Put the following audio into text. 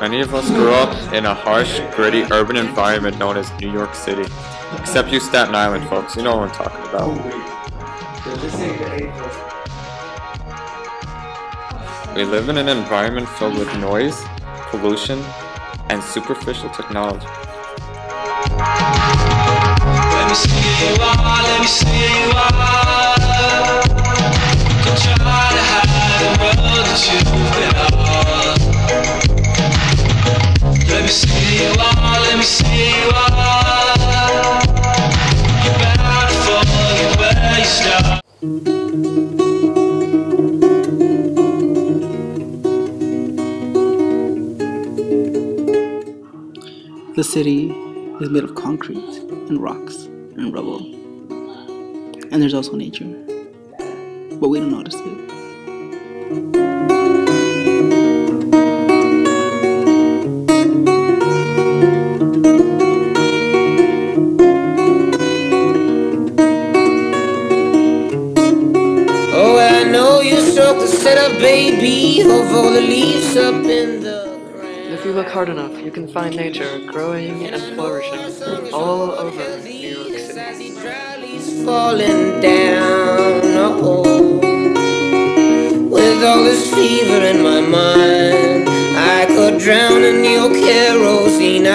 Many of us grew up in a harsh, gritty urban environment known as New York City. Except you Staten Island folks, you know what I'm talking about. We live in an environment filled with noise, pollution, and superficial technology. The city is made of concrete and rocks and rubble. And there's also nature. But we don't notice it. Know you struck the setup, baby, of all the leaves up in the ground. If you look hard enough, you can find nature growing and flourishing all over New York City. Falling down. Oh, with all this fever in my mind, I could drown in your kerosene.